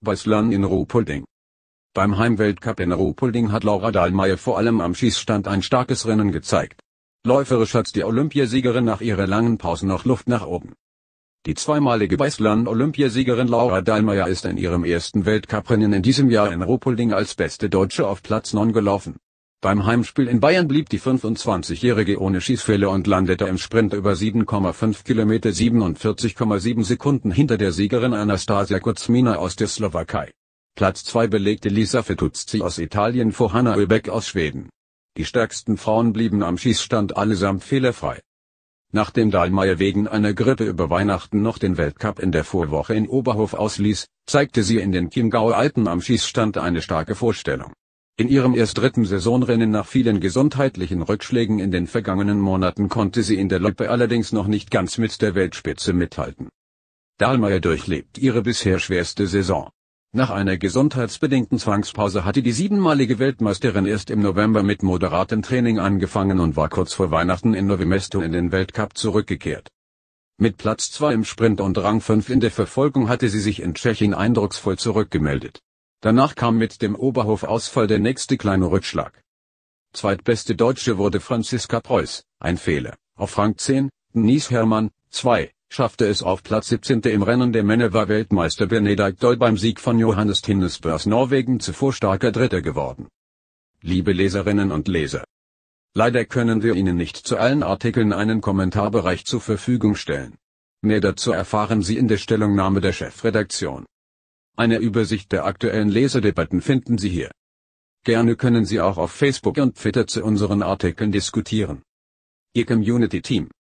Weißlern in Ruhpolding. Beim Heimweltcup in Ruhpolding hat Laura Dahlmeier vor allem am Schießstand ein starkes Rennen gezeigt. Läuferisch hat die Olympiasiegerin nach ihrer langen Pause noch Luft nach oben. Die zweimalige Weißlern-Olympiasiegerin Laura Dahlmeier ist in ihrem ersten Weltcuprennen in diesem Jahr in Ruhpolding als beste Deutsche auf Platz 9 gelaufen. Beim Heimspiel in Bayern blieb die 25-Jährige ohne Schießfehler und landete im Sprint über 7,5 Kilometer 47,7 Sekunden hinter der Siegerin Anastasia Kuzmina aus der Slowakei. Platz 2 belegte Lisa Fetuzzi aus Italien vor Hanna Öbeck aus Schweden. Die stärksten Frauen blieben am Schießstand allesamt fehlerfrei. Nachdem Dahlmeier wegen einer Grippe über Weihnachten noch den Weltcup in der Vorwoche in Oberhof ausließ, zeigte sie in den Chiemgauer Alpen am Schießstand eine starke Vorstellung. In ihrem erst dritten Saisonrennen nach vielen gesundheitlichen Rückschlägen in den vergangenen Monaten konnte sie in der Loipe allerdings noch nicht ganz mit der Weltspitze mithalten. Dahlmeier durchlebt ihre bisher schwerste Saison. Nach einer gesundheitsbedingten Zwangspause hatte die siebenmalige Weltmeisterin erst im November mit moderatem Training angefangen und war kurz vor Weihnachten in Novi Mesto in den Weltcup zurückgekehrt. Mit Platz 2 im Sprint und Rang 5 in der Verfolgung hatte sie sich in Tschechien eindrucksvoll zurückgemeldet. Danach kam mit dem Oberhof-Ausfall der nächste kleine Rückschlag. Zweitbeste Deutsche wurde Franziska Preuß, ein Fehler. Auf Rang 10, Nies Hermann, 2, schaffte es auf Platz 17. im Rennen der Männer war Weltmeister Benedikt Doll beim Sieg von Johannes Tinnesbø Norwegen zuvor starker Dritter geworden. Liebe Leserinnen und Leser. Leider können wir Ihnen nicht zu allen Artikeln einen Kommentarbereich zur Verfügung stellen. Mehr dazu erfahren Sie in der Stellungnahme der Chefredaktion. Eine Übersicht der aktuellen Leserdebatten finden Sie hier. Gerne können Sie auch auf Facebook und Twitter zu unseren Artikeln diskutieren. Ihr Community Team